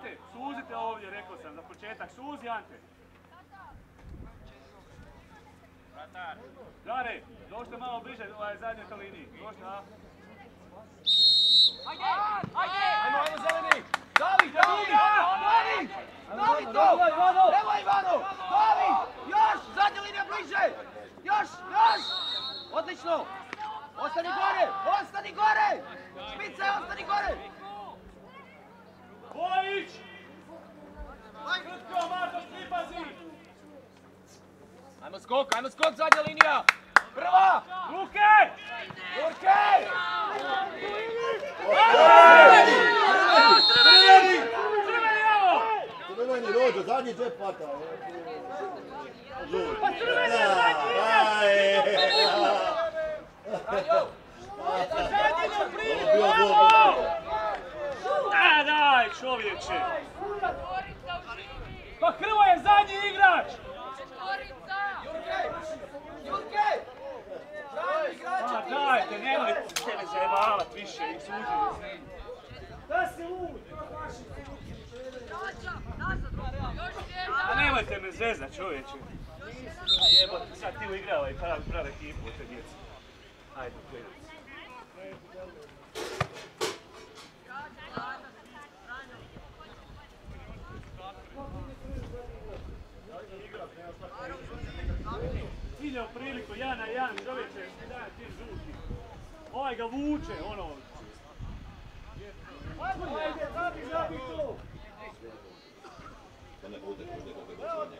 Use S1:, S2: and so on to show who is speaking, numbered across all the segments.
S1: Ante, suzite ovdje, rekao sam, za početak. Suzi, Ante. Dare, dođite malo bliže ovaj zadnjoj to liniji. Dođite, a?
S2: Ajde! Ajde!
S3: Ajmo, ajmo zeleni! Davi, davi!
S1: Davi!
S3: Davi! Davi to! Evo Ivano! Davi! Još! Zadnja linija bliže! Još! Još! Odlično! Ostani gore! Ostani gore! Špice, ostani gore! Ajmo skok, ajmo skok, zadnja linija! Prva!
S1: Ruke!
S3: Jurke!
S1: Crveni! Crveni, evo!
S4: Crveni rođo, zadnji džep hvata.
S1: Pa crveni je zadnji
S4: Bio gol.
S1: Da, daj, čovječe! Pa Hrvo je zadnji igrač!
S3: Jurke! Brani igrača
S1: Ma
S3: ti!
S1: dajte, nemojte me zajebavat više i suđenje. Da si lud! A nemojte me zezat čovječe. A jebote, sad ti uigrava i pravi pravi ekipu od te djece. Ajde. Vidio priliku, jedan na jedan, čovječe, daje ti žuti. Ovaj ga vuče, ono. Ajde, zabi, zabi to!
S4: Pa ne, ovdje, ovdje, ovdje.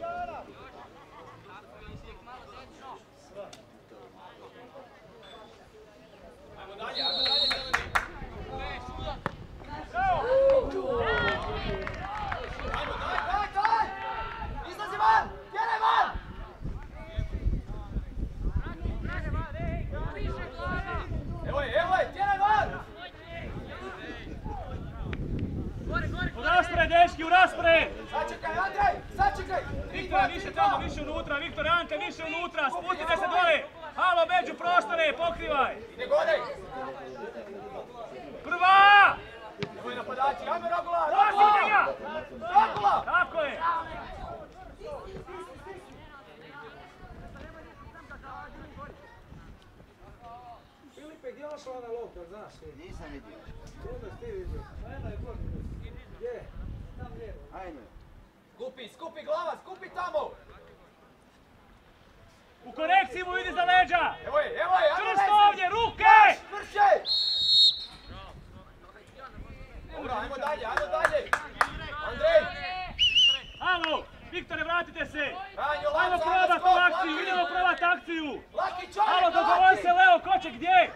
S3: Ajmo dalje, ajmo dalje, zeleni! Ajmo, daj, daj, daj! Izlazi van! Tjeraj van! Evo je, evo je, tjeraj van!
S1: U raspred, dečki, u raspred!
S3: Sačekaj, Andrej,
S1: Viktore, više tamo, više unutra, Viktore, Ante, više unutra, spustite se dole! Halo, među prostore, pokrivaj!
S3: Ide gore!
S1: Prva!
S3: Je napadači, ajmo Ragula,
S1: Posljednja!
S3: Ragula! Ragula!
S1: Tako je!
S5: Filipe, gdje je ošla ona lopta, znaš?
S4: Nisam vidio.
S5: Onda si ti vidio. Ajde, Gdje? Tam lijevo.
S4: Ajme.
S3: Skupi, skupi glava, skupi tamo!
S1: U korekciji mu ide za leđa!
S3: Evo je, evo je, ajmo
S1: Čvrsto ovdje, ruke!
S3: Vrše! Dobro, ajmo dalje, ajmo dalje! Andrej!
S1: Halo, Viktore, vratite se!
S3: Ranjo,
S1: Ajmo probat
S3: skok,
S1: akciju, idemo probat akciju!
S3: Laki čovjek,
S1: Halo, dogovori
S3: Laki!
S1: se Leo, ko će gdje?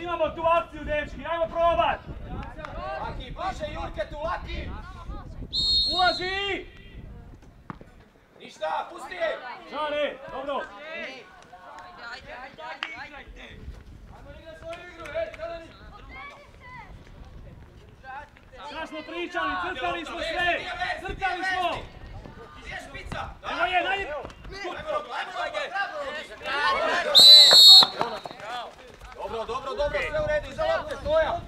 S1: Imamo tu akciju, dečki, ajmo probat!
S3: Laki, bliže Jurke tu, Laki!
S1: Ulazi!
S3: Ništa, pusti je!
S1: Dobro! Sad smo pričali, crtali smo sve! Crtali smo!
S3: Gdje je špica?
S1: Evo je, daj!
S3: Ajmo Rogla, ajmo Rogla, Dobro, dobro, dobro, sve u redu, iza lopte, stoja!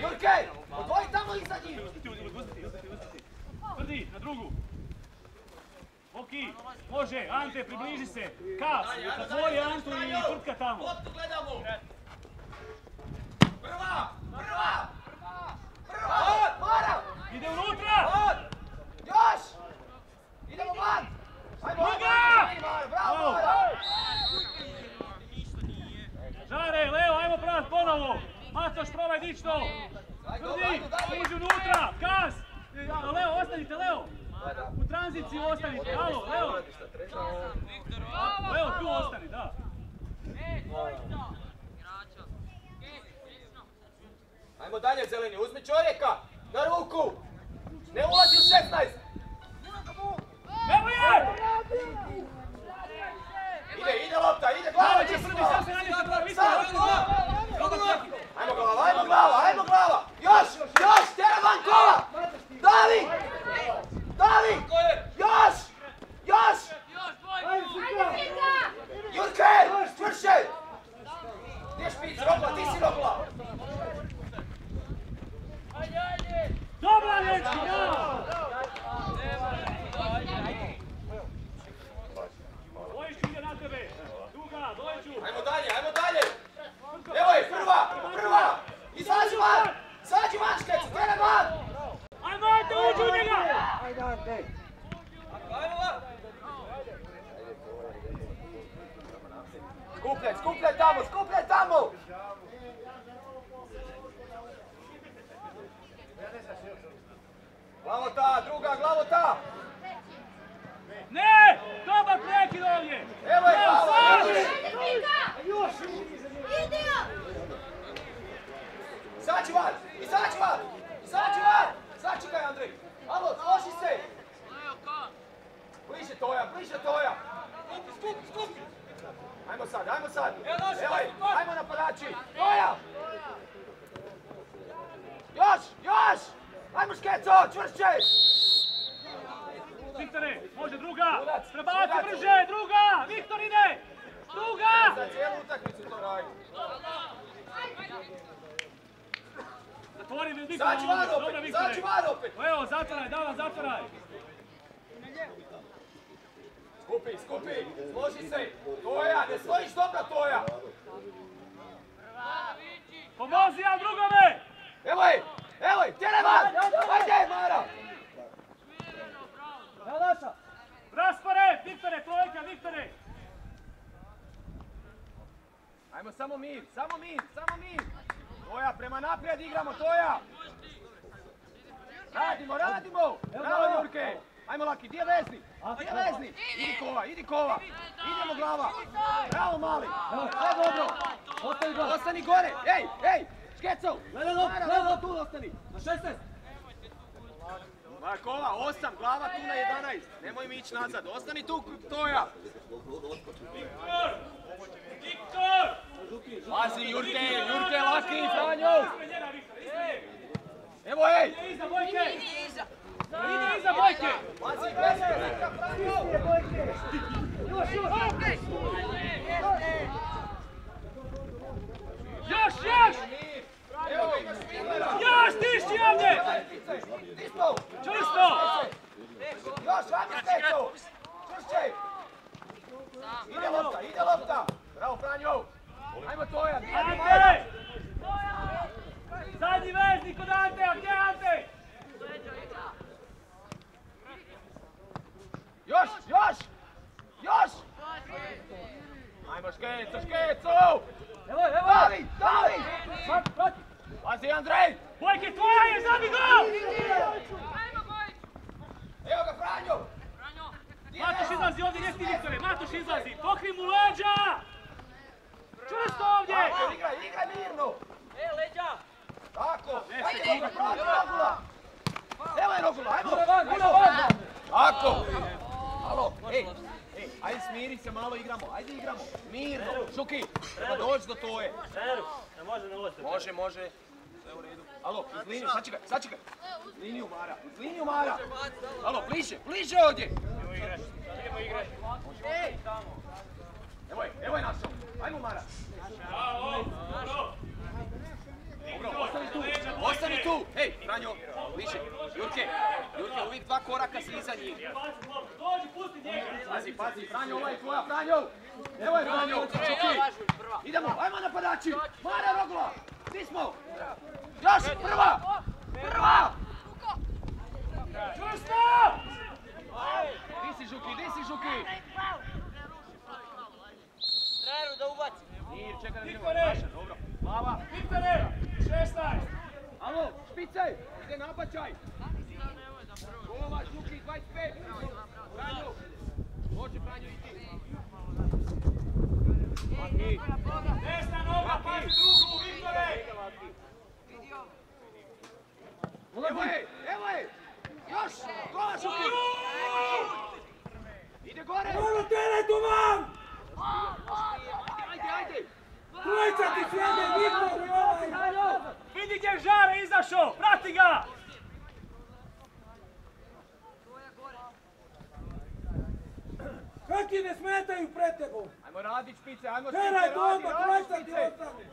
S3: Jurke, odvoji tamo iza njih!
S1: Tvrdi, na drugu. Oki, može, Ante, približi se. Kas, zatvori Antu i Tvrtka tamo.
S3: Loptu gledamo! Prva! Prva! Prva! Mara!
S1: Ide unutra!
S3: Još! Idemo van! Ajmo,
S1: Druga!
S3: ajmo! Mara, Bravo,
S1: Žare, Leo, ajmo provat ponovo. Matoš, probaj
S3: ajde, ajde.
S1: uđi unutra. Kas! Leo, ostanite, Leo. U tranziciji ostanite. Alo, Leo. Leo, tu ostani, da.
S3: Ajmo dalje, zeleni, uzmi čovjeka! Na ruku! Ne ulazi u 16! Ajmo samo mir, samo mir, samo mir! Toja, prema naprijed igramo, Toja! Radimo, radimo! Bravo, Jurke! Ajmo, Laki, gdje je vezni? Gdje je vezni? Idi kova, idi kova! Idemo glava! Bravo, mali!
S5: Sve dobro! Ostavi ga!
S3: Ostani gore! Ej, ej! Škeco!
S5: Gledaj gledaj
S3: tu ostani!
S5: Na 16!
S3: Markova, osam, glava tu na 11. Nemoj mi ići nazad. Ostani tu, Toja.
S1: Viktor! Viktor!
S3: Pazi, Jurke, Jurke, Laki, Franjo. Evo, ej.
S1: Ide iza Bojke! Ide iza Bojke!
S3: Pazi, prilika, Franjo.
S5: Još, još!
S1: Još, još! Još, tišći ovdje!
S3: Dispo.
S1: Čvrsto!
S3: Još, ajmo Škeco. Čvršće. Ide lopta, ide lopta. Bravo, Franjo. Ajmo, Toja. Dijeli, Mara.
S1: Ante! Zadnji veznik kod Antea, gdje je Ante?
S3: Još, još. Još. Ajmo, Škeco, Škeco.
S5: Evo, evo! Prati, prati!
S3: Pazi, Andrej.
S1: Bojke, tvoja je, zabi gol!
S3: Evo ga, Franjo.
S1: Matoš izlazi ovdje, gdje si ti, Viktore? Matoš izlazi, pokri mu leđa! Čvrsto ovdje!
S3: Tako, igraj, igraj mirno. Tako, ajde Rogula, prođi Rogula. Evo je Rogula, ajmo.
S5: Gura van, gura van!
S3: Tako. Alo, ej, ej, ajde smiri se malo igramo, ajde igramo. Mirno, Šuki, treba doći do toje. Može, može. Sve u redu. Alo, uz liniju, sačekaj, sačekaj. Uz liniju Mara, uz liniju Mara. Alo, bliže, bliže ovdje. Ej. Evo je, evo je našao. Ajmo Mara. Dobro, ostani tu, ostani tu. Ej, Franjo, bliže. Jurke, Jurke, uvijek dva koraka si iza njih. Pazi, pazi, Franjo, ovo je tvoja, Franjo! Evo je Franjo, Čuki! Idemo, ajmo napadači! Mara smo? Još, prva! Prva! Di si Žuki, di si Žuki? Mir, čekaj da
S1: Viktore!
S3: naša, dobro. Glava.
S1: Viktore, 16!
S3: Alo, špice, ide napačaj. Gova, Žuki, 25. Franjo. Može Franjo iti. Maki.
S1: Desna noga, pazi drugu, Viktore!
S3: Evo je, evo je! Još! Gova, Žuki! Ide gore!
S5: Dobro, teraj tu van! Trojica ti sjede, Viktor i ovaj!
S1: Vidi gdje je Žare izašao, prati ga!
S5: Kako ti ne smetaju pred tebom?
S3: Ajmo radit špice, ajmo špice, radi,
S5: trojica ti
S3: špice!
S5: ostane!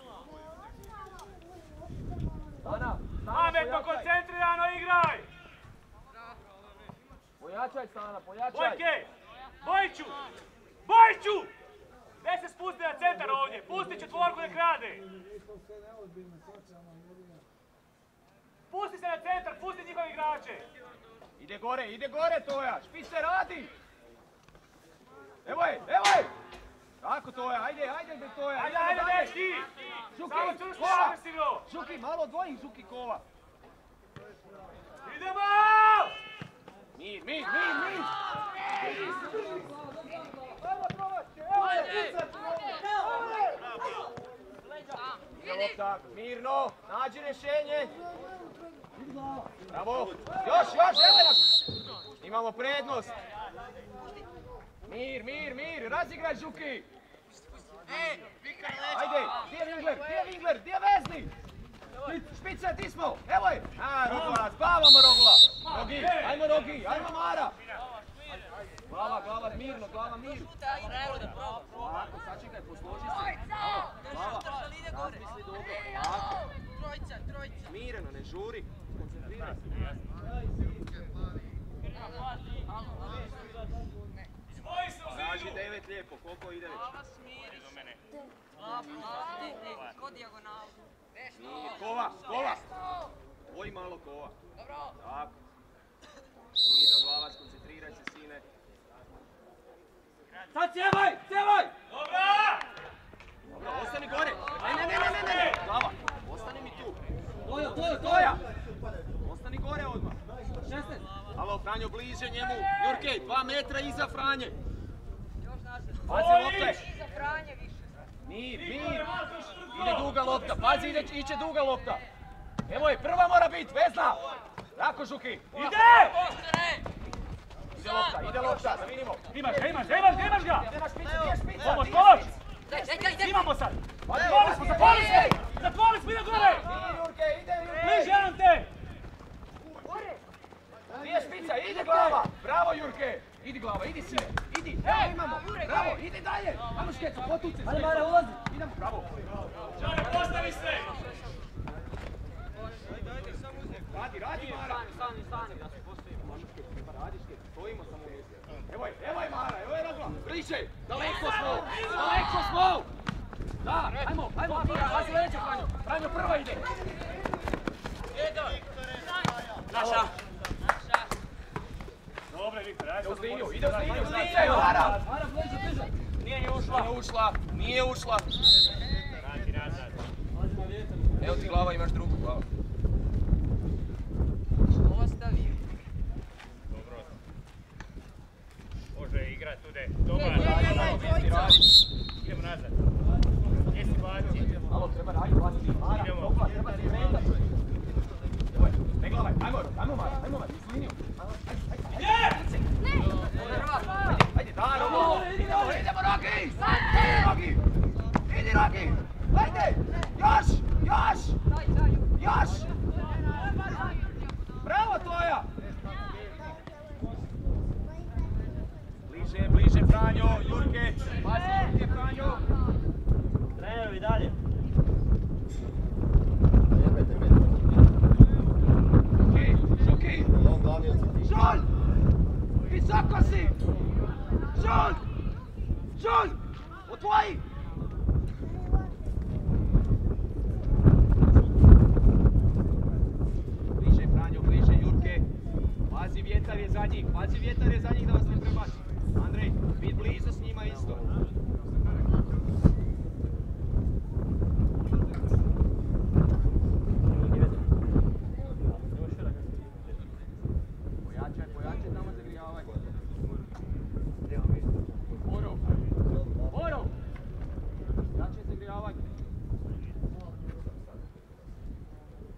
S3: Stana,
S1: Pametno, koncentrirano igraj!
S3: Pojačaj Stana, pojačaj!
S1: Bojke! Bojiću! Bojiću! Ne se spusti na centar ovdje, pusti četvorku nek rade!
S5: Nismo sve neozbiljne, socijalno ljudima.
S1: Pusti se na centar, pusti njihove igrače!
S3: Ide gore, ide gore Toja, špice radi! Evo je, evo je! Tako Toja, ajde, ajde be Toja!
S1: Ajde, ajde,
S3: dalje.
S1: dečki!
S3: Žuki, kova!
S1: agresivno!
S3: Žuki, malo dvojih Žuki kova!
S1: Idemo!
S3: Mir, mir, mir, mir!
S5: Ajmo probačke, evo je, pucat
S3: Ide lopta, mirno, nađi rješenje! Bravo! Još, još, nas! Imamo prednost! Mir, mir, mir, razigraj Žuki! Ajde, gdje je Wingler, gdje je Wingler, gdje je vezni? Špice, ti smo, evo je! A, Rogula, spavamo Rogula! Rogi, ajmo Rogi, ajmo Mara! Glava, glava, mirno, glava, mirno. Ovako, sačekaj, posloži se. Evo, glava, razmisli dobro. Ovako,
S2: Trojica, trojica.
S3: smireno, ne žuri. Koncentriraj se.
S1: Spoji se u
S3: Traži
S1: zidu!
S3: devet lijepo, koliko ide već?
S2: Ko dijagonalu.
S3: Kova, kova. Oj malo kova.
S2: Dobro.
S3: Tako. Mirno, glava, skoncentriraj se, sine.
S5: Sad cjevaj, cjevaj!
S1: Dobra!
S3: Dobro, ostani gore. Ne, ne, ne, ne, ne, ne. Glava, ostani mi tu.
S5: Tojo, tojo,
S3: Toja! Ostani gore odmah.
S5: 16.
S3: Alo, Franjo, bliže njemu. Jurkej, dva metra iza Franje.
S2: Još nazad.
S3: Pazi lopte.
S2: Za Franje više.
S3: Mir, mir. Ide duga lopta, pazi, ide, iće duga lopta. Evo je, prva mora biti, Vesna. Tako, Žuki.
S1: Ide!
S3: Ide lopta, ide lopta, da vidimo.
S1: Imaš ga, imaš ga, imaš imaš. Imamo sad! Zatvorili smo, zatvorili
S3: ide,
S1: smo! Zatvorili smo, ide gore!
S3: Ide.
S1: Bliže
S3: špica, ide glava. Bravo, Jurke. Idi glava, idi sine, idi. Evo imamo, bravo, idi dalje. Ajmo.
S5: Ajde, ulazi.
S3: Idemo, bravo.
S1: Žane, postavi se!
S3: Radi, radi, Mara. Stani, stani, da se postavimo. Može škecu, treba radi škecu, stojimo samo u mjestu. Evo je, evo je Mara, evo je Rogla. Bliže, daleko smo, daleko smo. Da, ajmo, ajmo, pazi leđa, Franjo. Franjo prva ide.
S1: Naša! Dobre, Viktor, ajde.
S3: Ide uz liniju, ide uz liniju, stice, Mara.
S5: Mara, bliže, bliže.
S1: Nije ni ušla.
S3: Nije ušla, nije ušla.
S1: Nazad.
S3: Evo ti glava, imaš drugu glavu.
S2: Ostavi.
S1: Dobro. Može igrat tude. Dobar.
S2: Je, je, je,
S3: Radi,
S2: dvojica.
S3: radi.
S1: Idemo nazad. Gdje si baci?
S3: Malo treba raditi, pazi, Mara,
S1: Idemo.
S3: Rogla, treba ti metat. Evo je, ne glavaj, ajmo, ajmo Mara, ajmo Mara, iz liniju. Ajde, ajde, da, Rogla, idemo, idemo, Rogi! Idi! Još, još, još! Bravo, Toja! Bliže, bliže, Franjo, Jurke, pazi, Jurke, Franjo.
S1: Trenerovi dalje.
S4: Jebete me.
S3: Žuki, Žuki,
S4: On glavni od svih.
S3: Žulj! Visoko si! Žulj! Žulj! Otvoji! Bliže, Franjo, bliže, Jurke. Pazi, vjetar je za njih, pazi, vjetar je za njih da vas ne prebaci. Andrej, bit blizu s njima isto. Pojačaj, pojačaj tamo zagrijavanje. Borov. Borov. Jačaj zagrijavanje.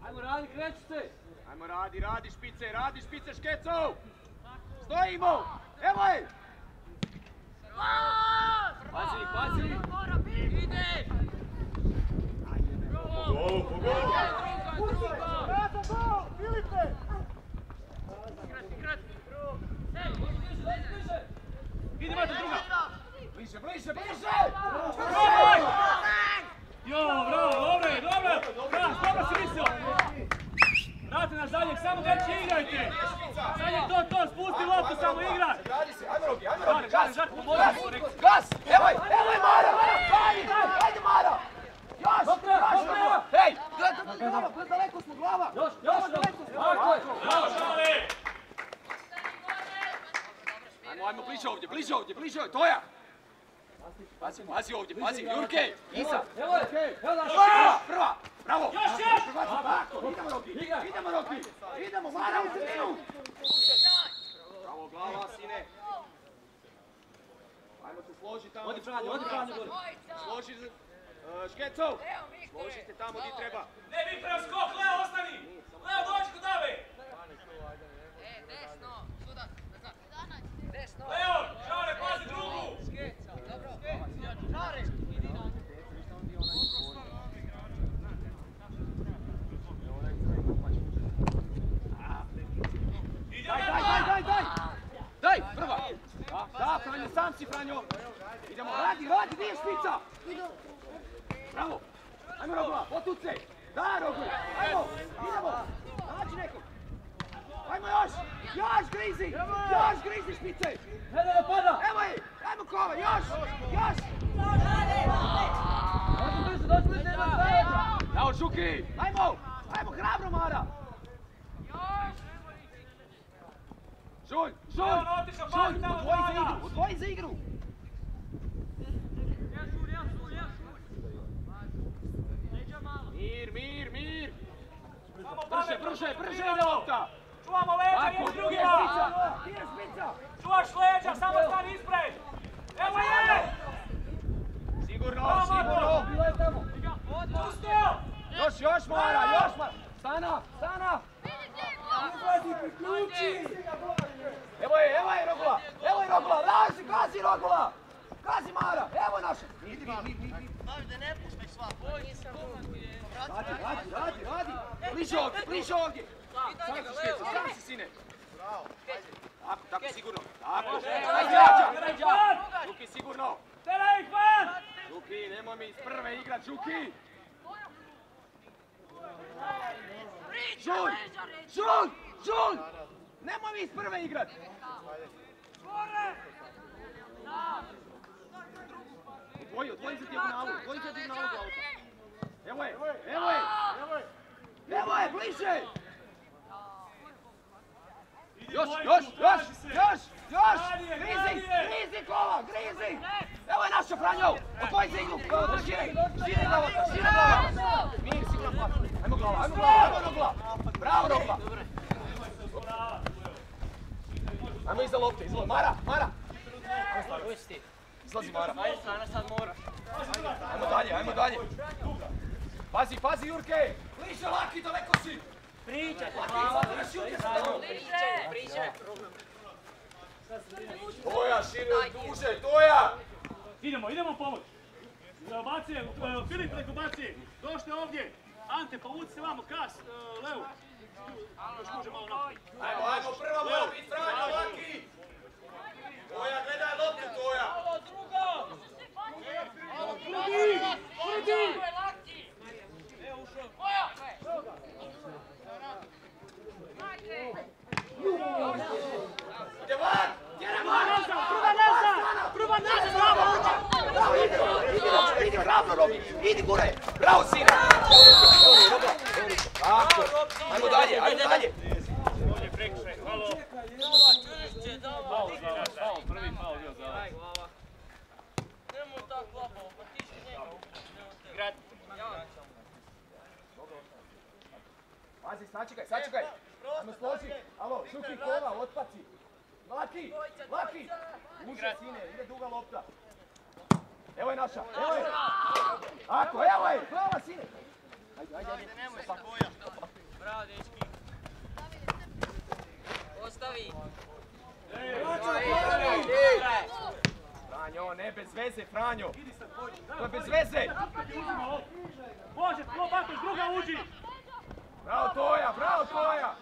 S5: Ajmo, radi, kreći se.
S3: Ajmo radi, radi špice, radi špice škeco! Stojimo! Iza lopte, iza lopte. Mara, Mara! Izlazi Mara. Ajmo dalje, ajmo dalje. Pazi, pazi Jurke! Bliže, laki, daleko si! Pričaj, laki, Jurke, stano! Toja, šire, duže, Toja!
S1: Idemo, idemo pomoć. Baci, e, Filip preko baci. Došli ovdje. Ante, povuci se vamo, kas, e. Još može malo naprijed.
S3: Ajmo, ajmo, prva mora biti Franjo, laki! Toja, gledaj loptu, Toja! Ide van! Tjera van! Prva nazad! Prva nazad! Bravo! Bravo, idi! Idi, idi, ravno robi! Idi gore! Bravo, sine! Evo dobro, evo je. Tako! Ajmo dalje, ajmo dalje! Pazi, sačekaj, sačekaj! Ajmo složi! Alo, šuki kova, otpaci! Laki! Laki! Uže, sine, ide duga lopta! Evo je naša, evo je! Ako, evo je! Glava, sine! Ajde, ajde, ajde!
S2: Ostavi.
S3: Franjo, ne bez veze, Franjo! To je bez veze!
S1: Može, tlo Batoš, druga uđi.
S3: Bravo Toja, bravo Toja!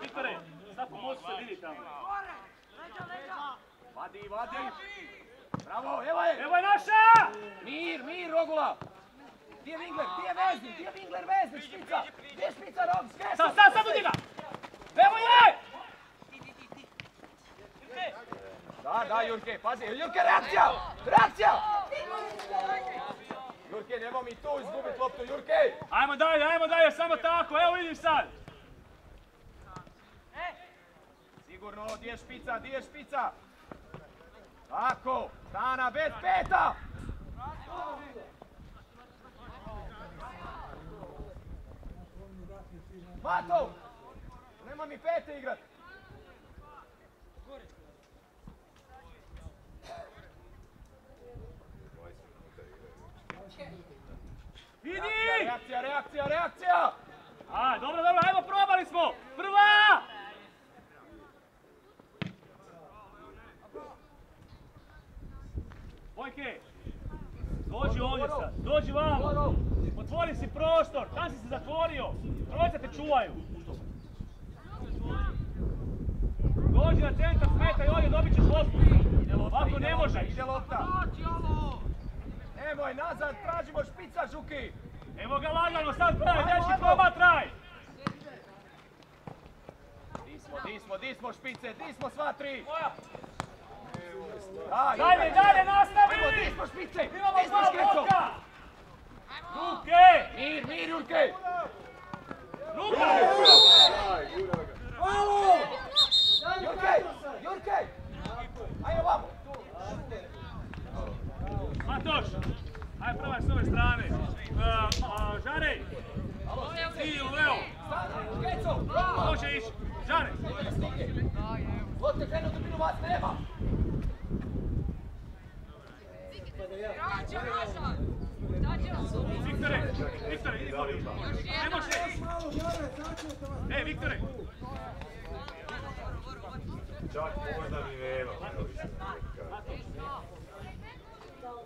S1: Viktore, sad pomozi se, vidi tamo.
S3: Vadi, vadi! Bravo, evo je!
S1: Evo je naša!
S3: Mir, mir, Rogula! Gdje je Wingler, gdje je vezni, gdje je Wingler vezni, špica? Gdje je špica, Rog, skresan?
S1: Sad, sad, sad u njega! Evo je!
S3: Da, da, Jurke, pazi, Jurke, reakcija! Reakcija! Jurke, nemoj mi tu izgubit loptu, Jurke!
S1: Ajmo dalje, ajmo dalje, samo tako, evo vidim sad.
S3: Sigurno, di je špica, di je špica? Tako, Stana bez peta! Mato! Nema mi pete igrat!
S1: Idi!
S3: Reakcija, reakcija, reakcija!
S1: A, dobro, dobro, ajmo, probali smo! Prva! Vojke, dođi ovdje sad, dođi vamo. Otvori si prostor, tam si se zatvorio. Trojica te čuvaju. Dođi na centar, smetaj ovdje, dobit ćeš loptu. Ovako ne može.
S3: Ide lopta! Nemoj nazad, tražimo špica, Žuki!
S1: Evo ga lagano, sad traj, dečki, proba traj.
S3: Di smo, di smo, di smo špice, di smo sva tri! Da,
S1: Dalje, dalje, nastavi!
S3: di smo špice! Di smo
S1: bloka! Ruke!
S3: Mir, mir, Jurke!
S1: Ruke!
S3: Jurke! Jurke! Ajmo vamo!
S1: Matoš, aj probaj s ove strane. Uh, Žarej, ti Leo,
S3: Škeco!
S1: može ići. Žarej,
S3: Lopte krenu dubinu vas nema!
S1: Viktore, Viktore, idi goli. Ne može. E, Viktore,
S4: Čak možda ni nema.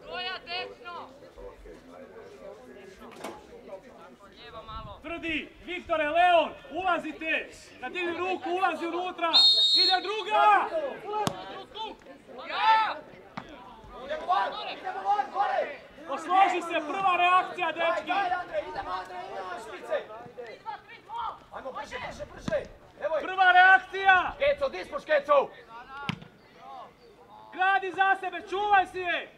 S2: Troja desno! Lijevo
S1: tvrdi, Viktore, Leon, ulazite. Na digni ruku, ulazi unutra. Ide druga!
S2: Ja!
S1: Posloži se, prva reakcija, dečki.
S3: idemo, Andrej, idemo špice! Ajmo, brže, brže, brže!
S1: Prva reakcija!
S3: Škeco, di smo Škeco?
S1: Gradi za sebe, čuvaj si je!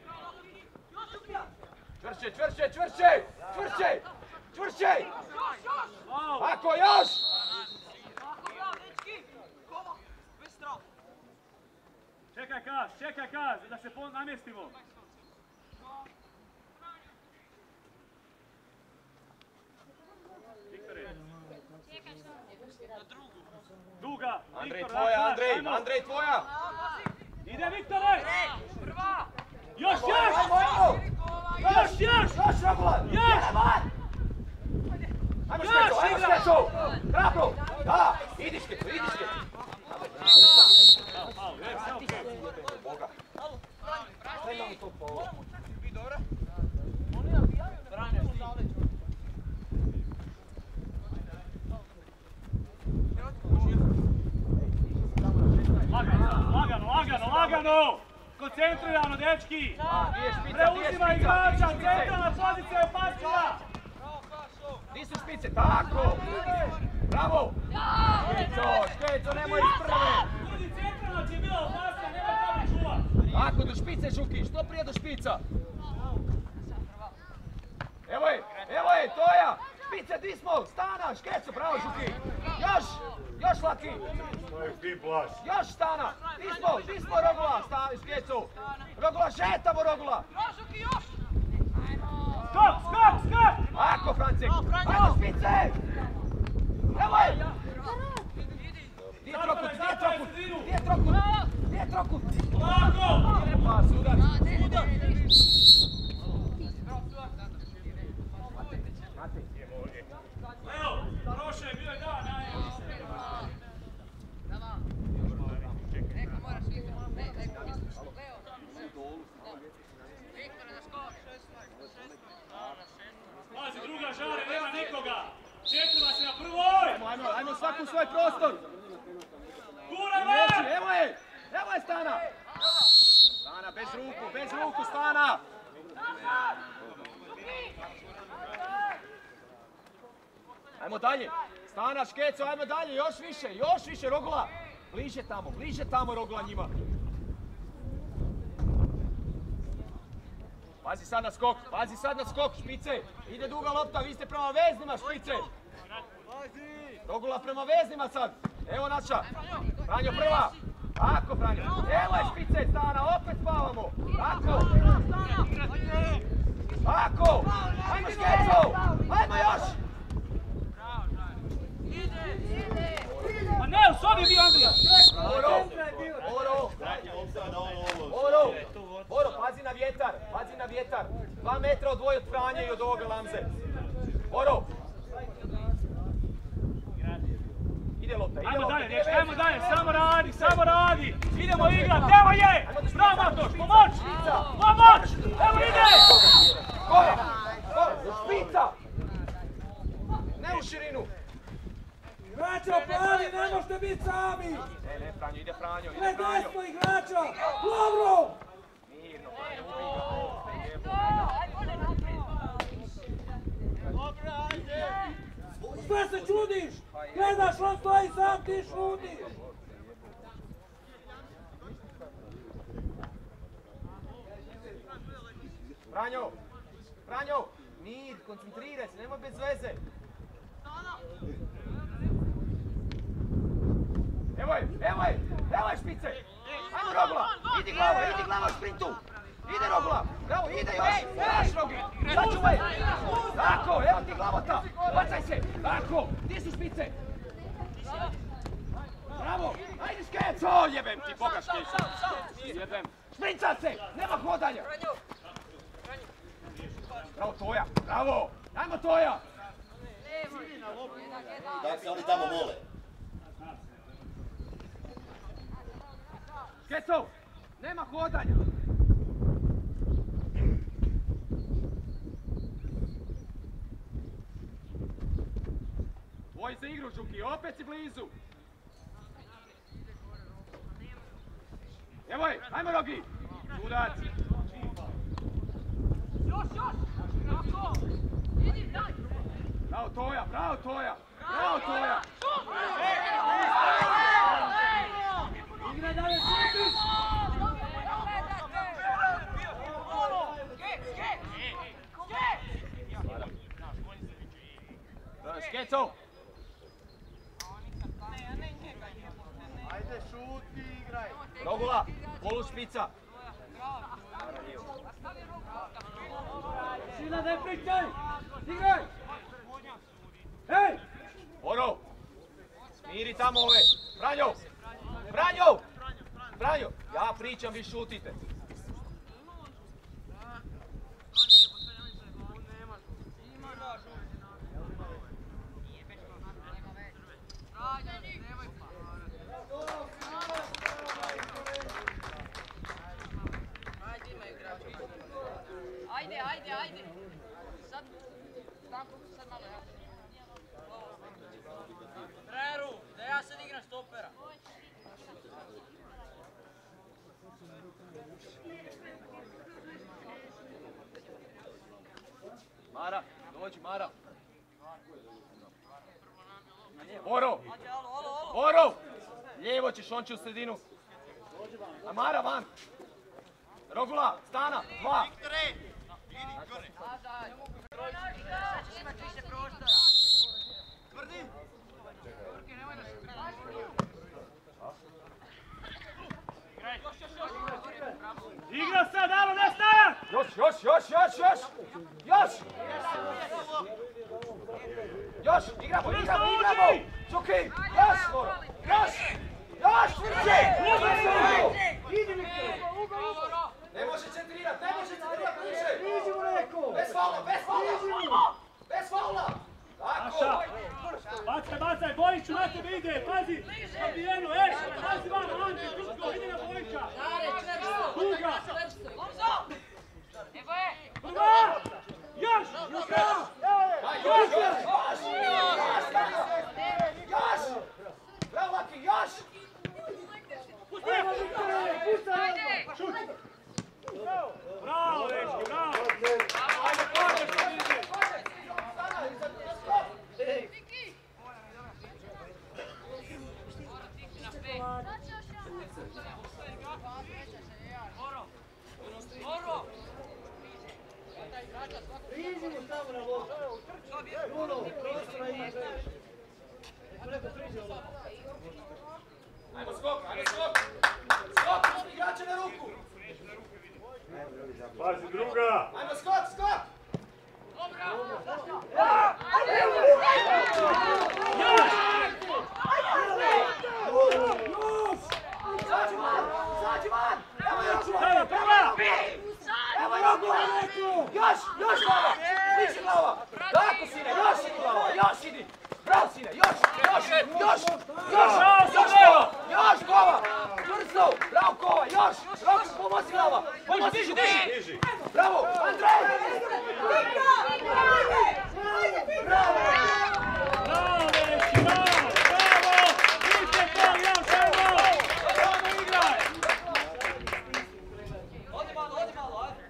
S3: Čvršće, čvršće, čvršće! Čvršće! Čvršće!
S1: Au.
S3: Ako još!
S1: Čekaj kaz, čekaj kaz, da se pon-. Viktore. Duga.
S3: Andrej,
S1: Viktor,
S3: tvoja, Andrej,
S1: ajmo.
S3: Andrej, tvoja!
S1: Ide Viktore!
S2: Prva!
S1: Još,
S3: Ajmo,
S1: još!
S3: ajmo, ajmo!
S1: Još, još!
S3: Još, Rogulan!
S1: Još!
S3: Ajmo
S1: Još,
S3: Škeco, ajmo! Hrabro! Da! Idi Škeco, idi
S1: okej.
S3: Boga! Sve nam to po...
S1: Lagano, lagano, lagano, lagano! Koncentrirano, dečki! Preuzima igrača, centralna pozicija je pasija!
S3: Di su špice? Tako! Bravo! Škeco, Škeco, nemoj iz prve!
S1: Ljudi, centralna će bila opasna, nemoj tamo čuvat!
S3: Tako, do špice, Žuki, što prije do špica! Evo je, evo je, Toja! Špice, di smo? Stana, Škeco, bravo, Žuki! Još, još Laki!
S4: Ti.
S3: Još Stana! Di smo, di smo Rogula, Škeco! Rogula, šetamo Rogula!
S1: Skok, skok, skok!
S3: Ako, Francek! Ajmo, špice! Evo je! Di je trokut, di je trokut, di je trokut, di je trokut!
S1: Lako!
S3: Pa, sudac
S1: prošle, bio je dan, aj.
S2: Neko moraš Viktor. Ne, neko. Leo. Viktor na skok.
S1: Pazi, druga žare, nema nikoga! Četiri vas je na prvoj!
S3: Ajmo, ajmo, ajmo svaku u svoj prostor!
S1: Van!
S3: evo je! Evo je Stana! Stana, bez ruku, bez ruku, Stana! Ajmo dalje! Stana, Škeco, ajmo dalje, još više, još više, Rogula! Bliže tamo, bliže tamo, Rogula njima! Pazi sad na skok, pazi sad na skok, špice! Ide duga lopta, vi ste prema veznima, špice! Rogula prema veznima sad! Evo naša! Franjo prva! Tako, Franjo! Evo je špice, stana, opet spavamo! Tako! Tako! Ajmo Škeco! Ajmo još!
S1: Pa ne, u sobi bio Andrija.
S3: Boro! Boro! Boro! Boro, pazi na vjetar! Pazi na vjetar! Dva metra odvoji od Franje i od ovoga Lamze. Boro! Ide lopta, ide
S1: Ajmo dalje, ajmo dalje, samo radi, samo radi. Idemo igrat, evo je! Bravo Matoš, pomoć! Pomoć! Evo ide!
S3: Gore! Gore! Špica! Ne u širinu!
S5: Igrača plavi, ne možete biti sami!
S3: Ne, ne, Franjo, ide Franjo, ide
S5: Ne
S3: Franjo.
S5: desno igrača! Dobro!
S3: Mirno, Franjo, ubij ga.
S5: Sve se čudiš! Gledaš, on stoji sam, ti šutiš!
S3: Franjo! Franjo! Mir, koncentriraj se, nemoj bez veze. Evo je, evo je, evo je špice! Ajmo Rogula! Idi glava, idi glava u sprintu! Ide Rogula! Evo, ide još! Još Rogula! Sačuvaj! Tako, evo ti glavota! Bacaj se! Tako! Gdje su špice? Bravo! Ajde Škeco! Jebem ti, boga Škeco! Jebem! Šprica se! Nema hodanja! Bravo Toja! Bravo! Ajmo Toja!
S6: Kako se oni tamo mole?
S3: Škeco! Nema hodanja! Tvoj za igru, Žuki, opet si blizu! Evo je, ajmo Rogi! Sudac! Bravo Toja, bravo Toja! Bravo Toja!
S5: Igra dalje, šutiš!
S3: Dobro, Škeco!
S4: Ajde,
S3: Rogula, polu špica!
S5: Sina, ne pričaj! Igraj! Hej!
S3: Oro! Smiri tamo ove! Franjo! Franjo! Franjo! Ja pričam, vi šutite!
S2: Ajde, ajde, ajde. Sad, tako, sad malo ja.
S7: Treru, da ja sad igram stopera.
S3: Mara, dođi Mara! Oro!
S7: Alo, alo, alo.
S3: Oro! Lijevo ćeš, on će u sredinu. A Mara van! Rogula, stana, dva!
S7: Sad ćeš imat više
S1: Igra sad, alo, ne stajat!
S3: Još, još, još, još, još! Još! Još, igramo, igramo, igramo! Čuki, još, Moro! Još! Još, Virče! Ne može centrirat, ne može centrirat više!
S5: Iđi mu rekao!
S3: Bez faula, bez faula! Bez faula! Tako!
S1: Bacaj, bacaj, Bojiću na tebe ide, pazi! Odbijeno, ej, pazi vama, Ante, Tuško, ide na Bojića! Duga!
S2: Evo je.
S1: Prva! Još!
S3: Još, još, još! Još! Bravo, Laki, još!
S5: Viktore, puštaj!
S2: Ajde.
S1: Bravo, dečki, bravo!
S3: Ajde, pomoć, što ide!
S5: Iđi mu tamo na vodu! Puno prostora ovo!
S3: Ajmo skok, ajmo skok! Skok, igrače na ruku!
S4: Pazi druga!
S3: Ajmo skok, skok! Zađi van! Zađi van! Evo još!
S1: Prva, prva!
S3: Evo još! Još, glava! Više glava! Tako sine, još idi glava, još idi! Bravo sine, još, još, još, još, još kova, još kova! Čvrsto, bravo kova, još! Rok, pomozi glava! Pomozi!
S4: Niži!
S3: Bravo, Andrej!
S1: Bravo, dečki, bravo! Bravo! Vidite to, Jan Šajmo! Samo igraj!
S7: Odi malo, odi malo, ajde.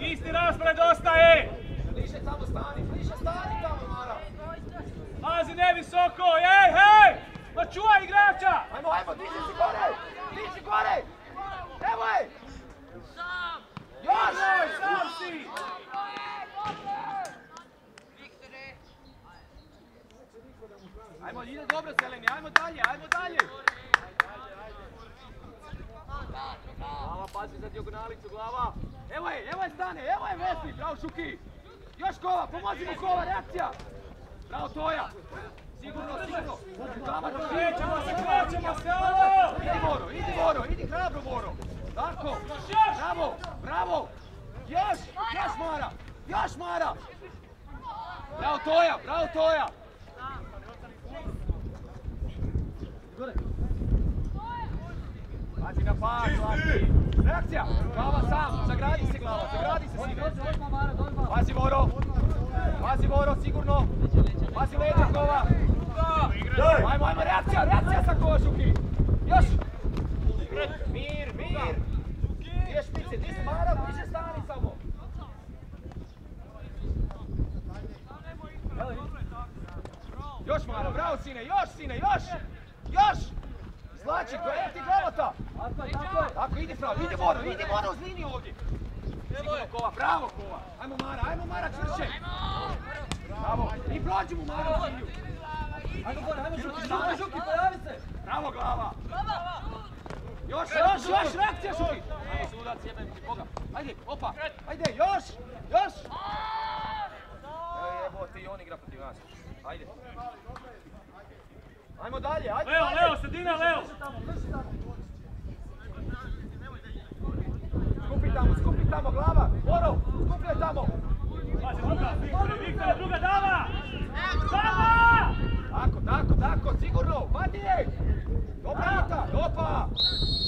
S1: Isti raspored ostaje!
S3: Bliže tamo stani, bliže stani tamo, Mara!
S1: Pazi ne visoko, ej, hej! Ma čuvaj igrača!
S3: Ajmo, ajmo, diži se gore! Diži gore! Evo je! Još!
S1: Oj, sam si!
S3: Ajmo, ide dobro Seleni, ajmo dalje, ajmo dalje! Glava, pazi za dijagonalicu, glava! Evo je, evo je stane, evo je Vesli, bravo Šuki! Još kova, pomozi mu kova, reakcija! Bravo Toja! Sigurno, sigurno! Glava,
S1: Krećemo se, krećemo se, ovo!
S3: Idi Moro, idi Moro, idi hrabro Moro! Tako! Bravo, bravo! Još, još Mara! Još Mara! Bravo Toja, bravo Toja! Pazi na pas, Laki! Reakcija! Glava sam, zagradi se glava, zagradi se sine! Pazi Moro! Pazi Moro, sigurno! Pazi leđa kova! Ajmo, ajmo, reakcija, reakcija sa košuki! Još! Mir, mir! Gdje špice, ti si Mara, bliže stani samo! Još Mara, bravo sine, još sine, još! Još! To je ti glavata! Tako, idi pravo, idi Moro, idi Moro uz liniju ovdje! Sigurno kova, bravo kova! Ajmo Mara, ajmo Mara čvrše! Bravo, i prođi mu Mara u liniju! Ajmo gore, ajmo Žuki, Žuki, Žuki, pojavi se! Bravo glava! Još, još, još, reakcija Žuki! Ajmo sudac, jebem ti Boga! Ajde, opa! Ajde, još! Još! Evo jebote, i on igra protiv nas. Ajde. Ajmo dalje, ajde,
S1: Leo,
S3: dalje!
S1: Leo, sredina, Leo!
S3: Skupi tamo, skupi tamo, glava! Moro, skupljaj tamo!
S1: Pazi, druga, Viktore, Viktore, druga, dava! Dava!
S3: Tako, tako, tako, sigurno, vadi je! Dobra Ita, opa!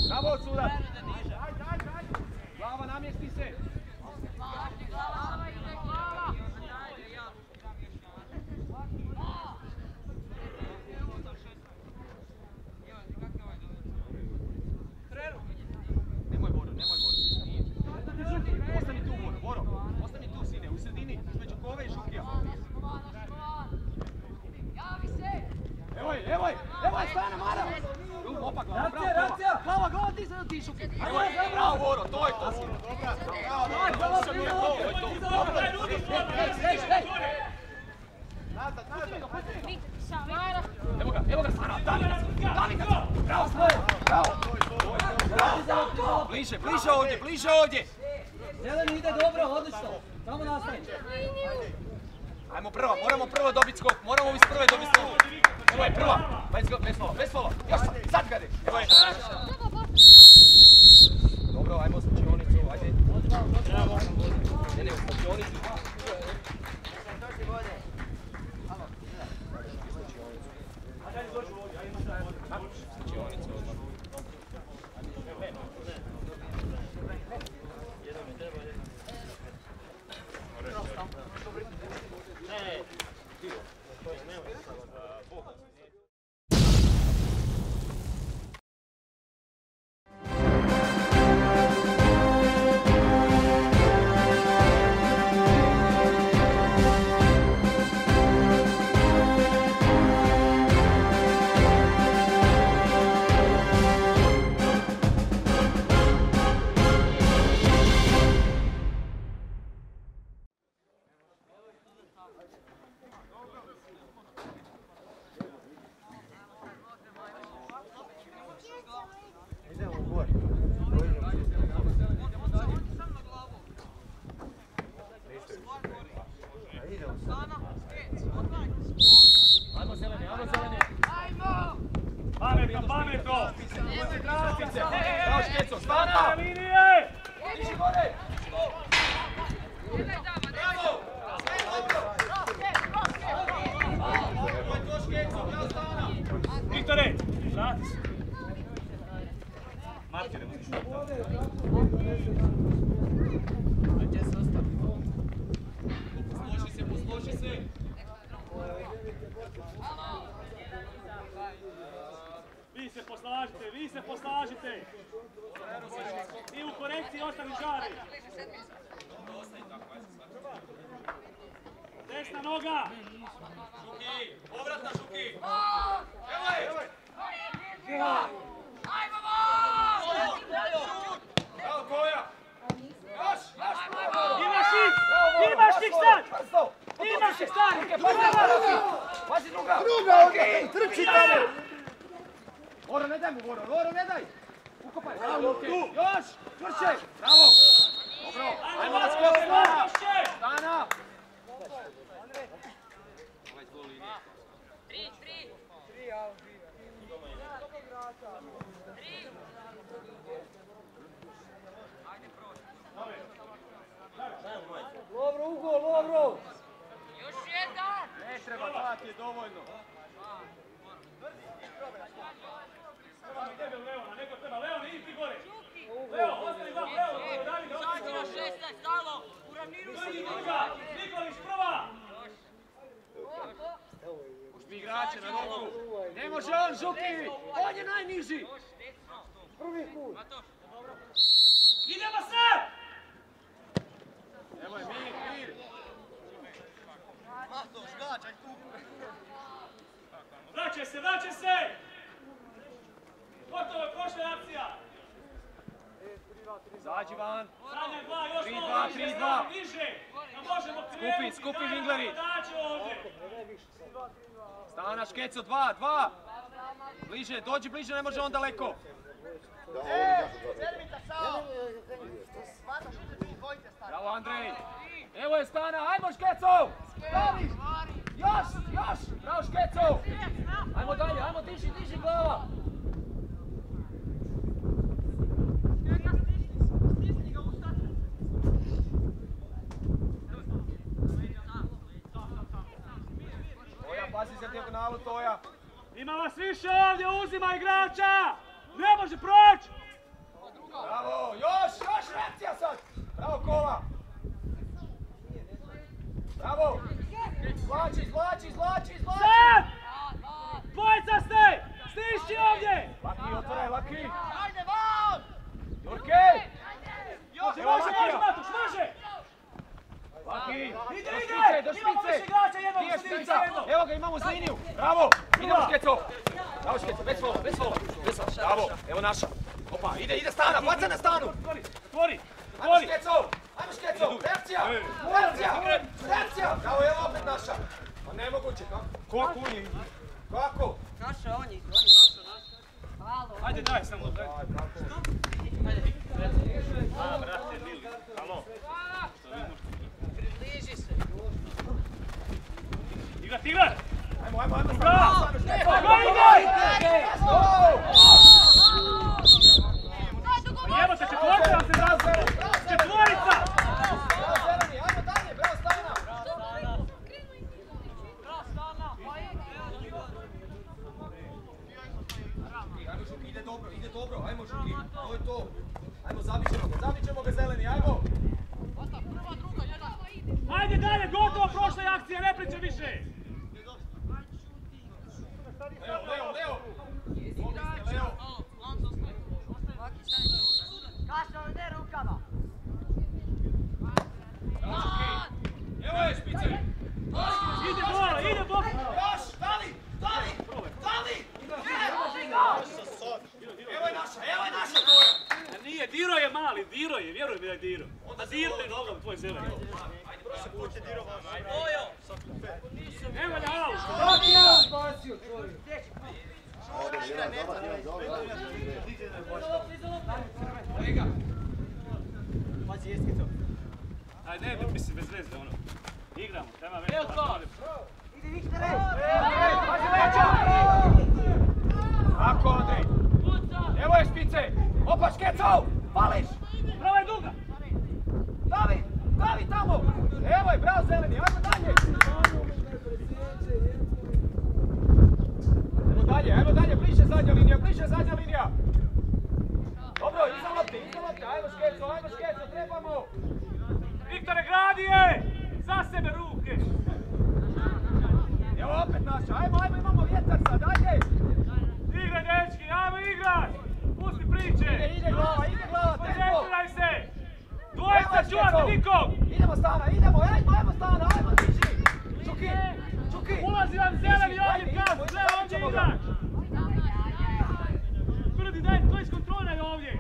S3: Bravo, sudac! Glava, namjesti se! Nemoj, Moro, nemoj, Moro. Nije. Ostani tu, Moro, Moro. Ostani tu, sine, u sredini, između Kove i Žukija. Evo je, evo je, stane, Mara! Opa, glava, bravo, glava. Glava, glava, ti se ti. Evo je, bravo, to je to. Bravo, bravo, to je to, to je to. Ej, ej, ej, ej. Nazad, nazad. Evo ga, evo ga, Sara. Bravo, bravo. Bravo. Bliže, bliže ovdje, bliže ovdje.
S5: Zeleni ide dobro, odlično. Samo nastavi.
S3: Ajmo prva, moramo prvo dobiti skok, moramo iz prve dobiti skok. Evo je prva, bez, go- bez. Još sad, sad gade. Evo je.
S1: Desna noga.
S3: Žuki! Povratna Žuki! Evo je! Bravo Koja! Još! Još!
S1: Imaš ih! Imaš ih sad! Imaš ih sad!
S3: Pazi druga! Druga! Trči tamo! Voro, ne daj mu, Voro, Voro, ne daj! Ukopaj, bravo! Još! Čvršće! Bravo! Dobro! Ajmo na skok, Stana! Stana!
S2: Tri, tri.
S5: Lovro, ugol, Lovro!
S2: Još jedan.
S3: Ne treba, dva je dovoljno.
S1: U Leona, neko treba. Leon, idi ti gore. Leo, ostani vam, Leo, David, ostani
S7: Izađi na
S1: gore.
S7: 16, stalo! Uravniruj se!
S1: Nikolić, prva!
S3: Uzmi igrače na nogu. Ne može on, Žuki! On je najniži!
S5: Prvi kut!
S1: Idemo sad!
S3: Evo je, mir, mir!
S1: Vraćaj se, vraćaj se! Gotovo je prošla akcija!
S3: Zađi van!
S1: Zadnja dva, još
S3: Tri,
S1: malo
S3: dva,
S1: niže,
S3: tri,
S1: stavno
S3: dva.
S1: niže! Da možemo krenuti,
S3: skupi
S1: dalje
S3: Stana, Škeco, dva, dva! Bliže, dođi bliže, ne može on daleko. Bravo, Andrej! Evo je Stana, ajmo Škeco! Stavi! Još, još! Bravo Škeco! Ajmo dalje, ajmo, diži, diži glava! Pazi za dijagonalu, Toja!
S1: Ima vas više ovdje, uzima igrača! Ne može proći!
S3: Bravo, još, još reakcija sad! Bravo, Kola! Bravo! Izvlači, izvlači, izvlači, izvlači! Dalje, ajmo
S1: dalje,
S3: bliže zadnja linija, bliže zadnja linija! Dobro, iza lopte, iza lopte, ajmo škeco, ajmo škeco, trebamo!
S1: Viktore, gradi je! Za sebe ruke!
S3: Evo opet naša, ajmo, ajmo, imamo vjetar sad, ajde!
S1: Igraj, dečki, ajmo igrat! Pusti priče!
S3: Ide, ide glava, ide glava, tempo!
S1: Koncentraj se! Dvojica čuvate nikog!
S3: Idemo stana, idemo, ajmo, ajmo stana, ajmo, diži! Čuki, Čuki!
S1: Ulazi vam zeleni ovdje kas,
S3: idemo,
S1: sve ovdje
S3: ćemo
S1: to iskontroliraj ovdje!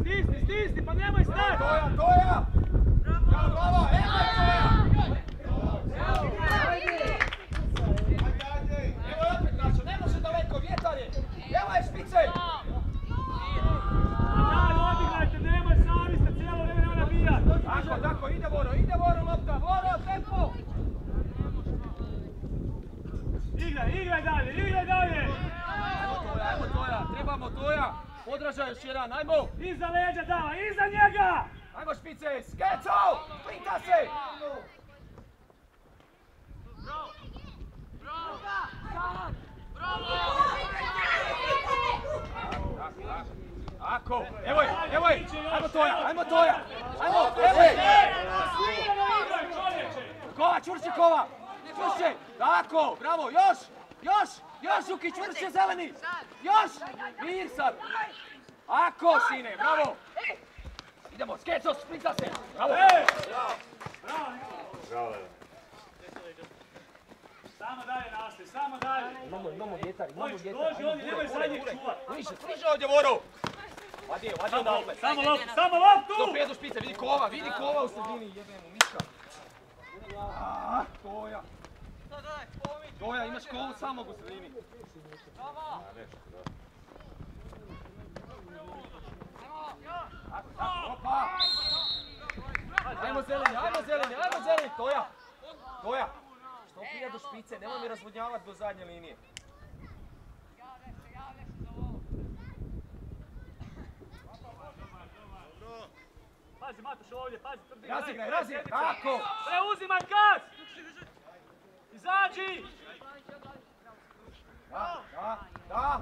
S1: Stisni, stisni, pa nemoj stati!
S3: Toja, Toja! Bravo, glava, evo je Toja! Evo je špice!
S1: Daj, odigrajte, nemoj sami ste cijelo vrijeme nemoj nabijat!
S3: Tako, tako, ide Voro, ide Voro, lopta, Voro, tempo!
S1: Igraj, igraj dalje, igraj dalje!
S3: Ajmo Toja, ajmo Toja, trebamo Toja! Odražaj još jedan, ajmo!
S1: Iza leđa dava, iza njega!
S3: Ajmo špice, skeco! Pita se! Ako, evo je, evo je, ajmo Toja, ajmo Toja, ajmo, evo je! Kova, čvršće kova, čvršće, tako, bravo, još, još, još Žuki, čvršće zeleni, još, mir sad, ako sine, bravo, idemo, skeco, špica se, bravo!
S1: Bravo.
S4: Bravo.
S1: Samo dalje nastavi, samo dalje.
S3: imamo, imamo vjetar, imamo vjetar,
S1: dođi ovdje, nemoj zadnjeg čuvat.
S3: bliže, bliže ovdje, Voro, vadi vadi odatle,
S1: Samo loptu, samo loptu!
S3: Do prijedu špice, vidi kova, vidi kova u sredini, jebemo, Miška. Ah, Toja, imaš kovu samog u sredini. Tako, opa! Ajmo zeleni, ajmo zeleni, ajmo zeleni, Toja! Toja! Što prije do špice, nemoj mi razvodnjavati do zadnje linije.
S1: Pazi, Matoš ovdje, pazi, tvrdi.
S3: Razigraj, razigraj, tako!
S1: Preuzimaj kas! Izađi!
S3: Da, da, da!